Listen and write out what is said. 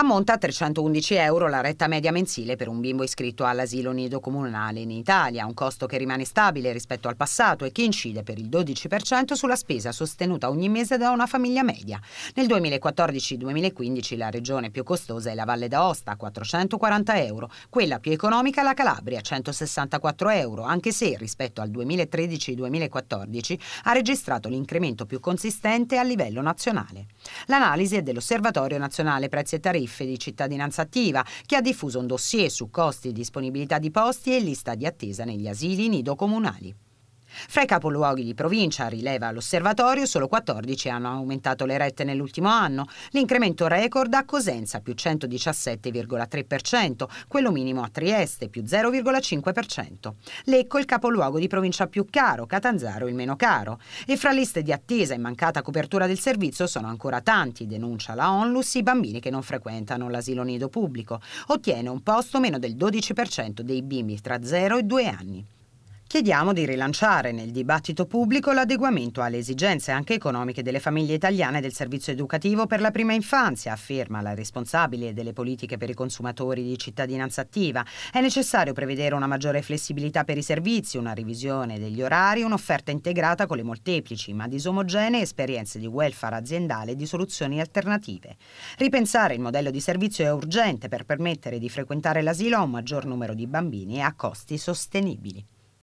Ammonta a 311 euro la retta media mensile per un bimbo iscritto all'asilo nido comunale in Italia, un costo che rimane stabile rispetto al passato e che incide per il 12% sulla spesa sostenuta ogni mese da una famiglia media. Nel 2014-2015 la regione più costosa è la Valle d'Aosta, 440 euro, quella più economica la Calabria, 164 euro, anche se rispetto al 2013-2014 ha registrato l'incremento più consistente a livello nazionale. L'analisi è dell'Osservatorio Nazionale Prezzi e Tariffe tariffe di cittadinanza attiva, che ha diffuso un dossier su costi disponibilità di posti e lista di attesa negli asili nido comunali. Fra i capoluoghi di provincia, rileva l'osservatorio, solo 14 hanno aumentato le rette nell'ultimo anno. L'incremento record a Cosenza più 117,3%, quello minimo a Trieste più 0,5%. Lecco il capoluogo di provincia più caro, Catanzaro il meno caro. E fra liste di attesa e mancata copertura del servizio sono ancora tanti, denuncia la Onlus, i bambini che non frequentano l'asilo nido pubblico. Ottiene un posto meno del 12% dei bimbi tra 0 e 2 anni. Chiediamo di rilanciare nel dibattito pubblico l'adeguamento alle esigenze anche economiche delle famiglie italiane del servizio educativo per la prima infanzia, afferma la responsabile delle politiche per i consumatori di cittadinanza attiva. È necessario prevedere una maggiore flessibilità per i servizi, una revisione degli orari, un'offerta integrata con le molteplici ma disomogenee esperienze di welfare aziendale e di soluzioni alternative. Ripensare il modello di servizio è urgente per permettere di frequentare l'asilo a un maggior numero di bambini e a costi sostenibili.